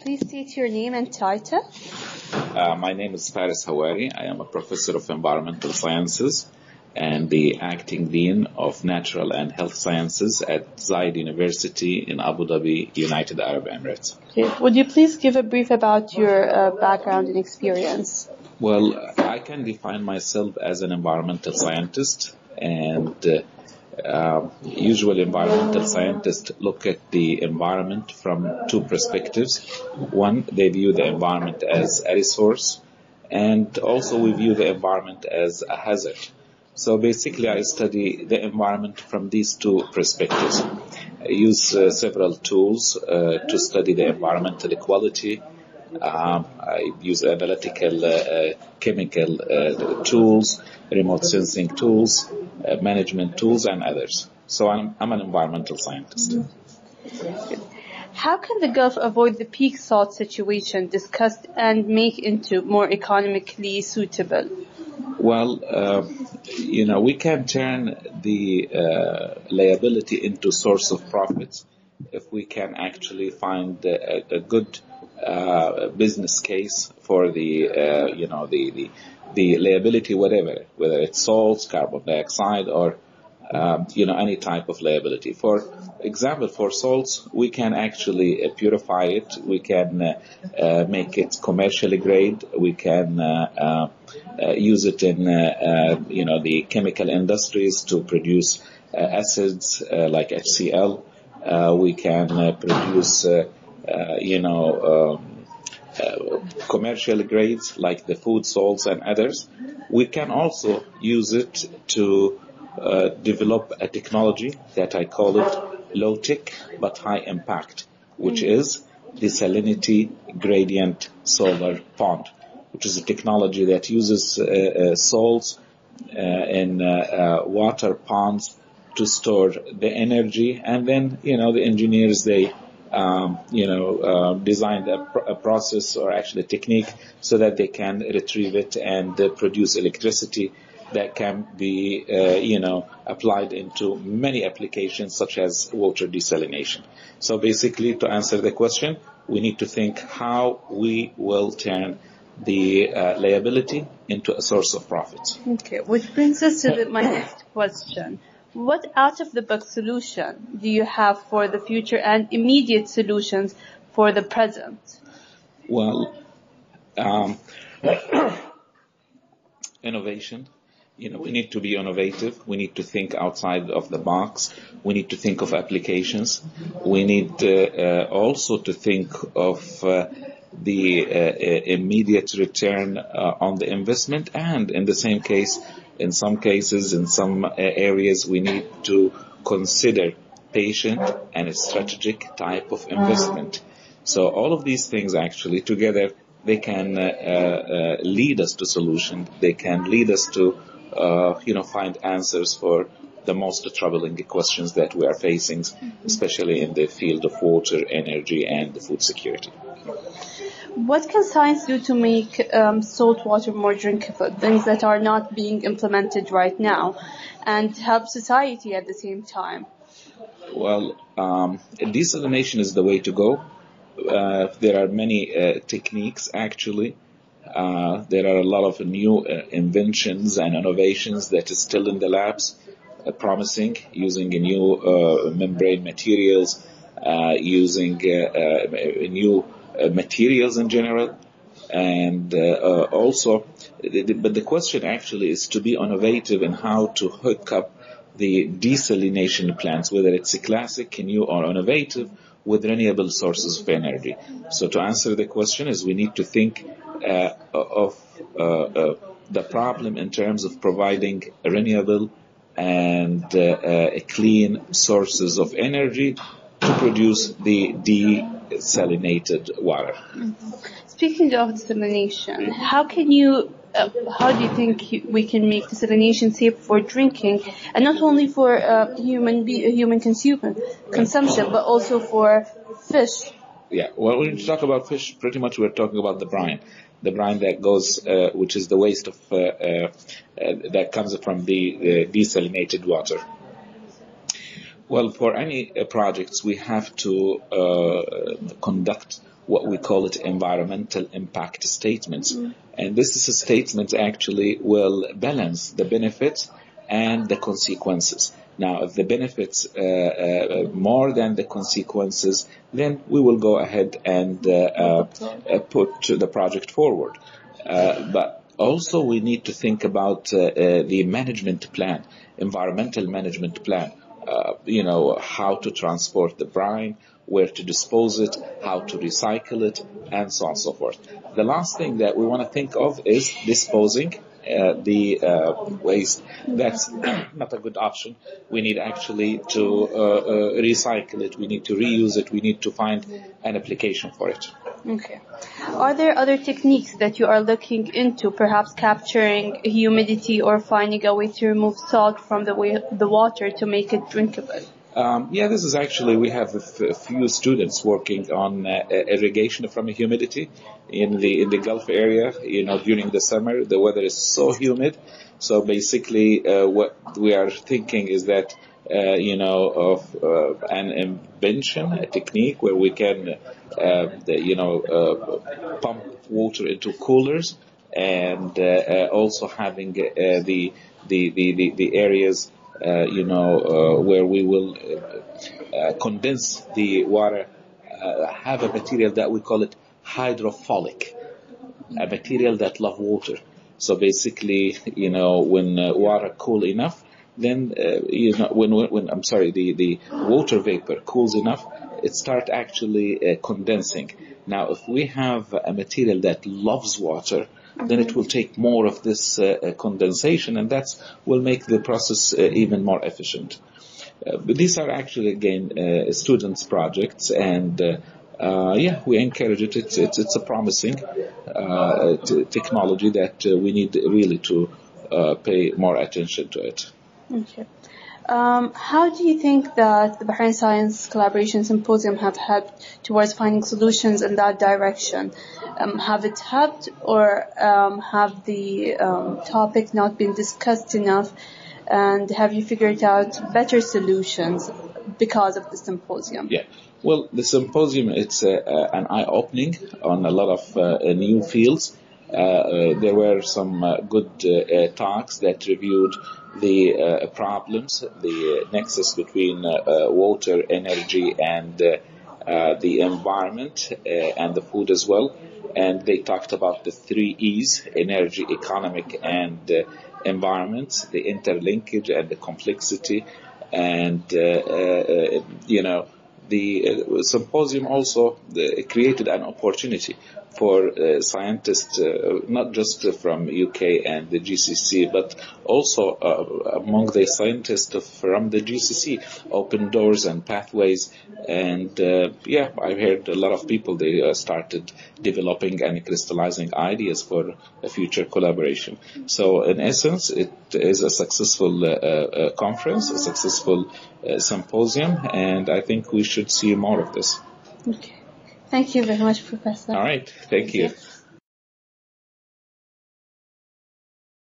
Please state your name and title. Uh, my name is Fares Howari. I am a professor of environmental sciences and the acting dean of natural and health sciences at Zayed University in Abu Dhabi, United Arab Emirates. Okay. Would you please give a brief about your uh, background and experience? Well, I can define myself as an environmental scientist and uh, usually environmental scientists look at the environment from two perspectives. One, they view the environment as a resource and also we view the environment as a hazard. So basically I study the environment from these two perspectives. I use uh, several tools uh, to study the environmental equality. Um, I use analytical uh, uh chemical uh, tools, remote sensing tools, uh, management tools, and others. So I'm, I'm an environmental scientist. How can the Gulf avoid the peak salt situation discussed and make into more economically suitable? Well, uh, you know, we can turn the uh, liability into source of profits if we can actually find a, a good uh, business case for the, uh, you know, the, the, the liability, whatever, whether it's salts, carbon dioxide, or um, you know any type of liability. For example, for salts, we can actually uh, purify it. We can uh, uh, make it commercially grade. We can use it in you know the chemical industries to produce acids like HCl. we can produce you know. Um, uh, commercial grades like the food salts and others. We can also use it to uh, develop a technology that I call it low tech but high impact, which mm. is salinity gradient solar pond, which is a technology that uses uh, uh salts uh, in water ponds to store the energy and then, you know, the engineers, they um, you know, uh, designed a, pr- a, process or actually a technique so that they can retrieve it and uh, produce electricity that can be, uh, you know, applied into many applications such as water desalination. So basically, to answer the question, we need to think how we will turn the uh, liability into a source of profit. Okay, which brings us to the, my next question. What out-of-the-box solution do you have for the future and immediate solutions for the present? Well, um, innovation. You know, we need to be innovative. We need to think outside of the box. We need to think of applications. We need uh, uh, also to think of uh, the uh, immediate return uh, on the investment and in the same case in some cases, in some uh, areas, we need to consider patient and strategic type of investment. So all of these things actually together, they can uh, uh, lead us to solution. They can lead us to, uh, you know, find answers for the most troubling questions that we are facing, especially in the field of water, energy, and food security. What can science do to make um, salt water more drinkable, things that are not being implemented right now, and help society at the same time? Well, um, desalination is the way to go. Uh, there are many uh, techniques actually. Uh, there are a lot of new uh, inventions and innovations that is still in the labs, uh, promising using new uh, membrane materials, using new materials in general, and uh, uh, also, but the question actually is to be innovative in how to hook up the desalination plants, whether it's a classic, new, or innovative, with renewable sources of energy. So to answer the question is we need to think uh, of uh, uh, the problem in terms of providing renewable and clean sources of energy to produce the desalinated water. Mm-hmm. Speaking of desalination, how can you, uh, how do you think we can make desalination safe for drinking, and not only for uh, human be- human consumer, consumption, but also for fish? Yeah, well, when you talk about fish, pretty much we're talking about the brine the brine that goes, uh, which is the waste of uh, uh, that comes from the desalinated water. Well, for any uh, projects, we have to uh, conduct what we call it environmental impact statements. Mm. And this is a statement actually will balance the benefits and the consequences. Now, if the benefits uh, uh, more than the consequences, then we will go ahead and uh, uh put the project forward. Uh, but also we need to think about uh, the management plan, environmental management plan. You know, how to transport the brine, where to dispose it, how to recycle it, and so on and so forth. The last thing that we want to think of is disposing uh, the uh, waste. That's not a good option. We need actually to uh, uh, recycle it. We need to reuse it. We need to find an application for it. Okay. Are there other techniques that you are looking into, perhaps capturing humidity or finding a way to remove salt from the, way, the water to make it drinkable? Um, yeah, this is actually, we have a, few students working on uh, irrigation from humidity in the, in the Gulf area. You know, during the summer, the weather is so humid. So basically, uh, what we are thinking is that, uh, you know, of uh, an invention, a technique where we can, uh, you know, uh, pump water into coolers and also having the, the, the, the, areas uh, you know, uh, where we will uh, condense the water, have a material that we call it hydrophilic, a material that love water. So basically, you know, when water cool enough, then uh, you know when, when I'm sorry the the water vapor cools enough it starts actually uh, condensing now if we have a material that loves water then it will take more of this uh, uh, condensation and that will make the process uh, even more efficient. Uh, but these are actually again uh, students projects and uh, yeah, we encourage it. It's, it's, it's a promising t- technology that we need really to pay more attention to it. Okay. Um, how do you think that the Bahrain Science Collaboration Symposium have helped towards finding solutions in that direction? Um, have it helped or um, have the um, topic not been discussed enough? And have you figured out better solutions because of the symposium? Yeah. Well, the symposium, it's uh, an eye-opening on a lot of uh, new fields. Uh, uh, there were some uh, good uh, talks that reviewed the uh, problems, the nexus between uh, water, energy, and the environment and the food as well. And they talked about the three E's, energy, economic, and environment, the interlinkage and the complexity. And, you know, the symposium also created an opportunity for uh, scientists, uh, not just from UK and the GCC, but also uh, among the scientists from the GCC, open doors and pathways. And uh, yeah, I've heard a lot of people they uh, started developing and crystallizing ideas for a future collaboration. So in essence, it is a successful uh, conference, a successful symposium, and I think we should see more of this. Okay. Thank you very much, Professor. All right. Thank, Thank you. you.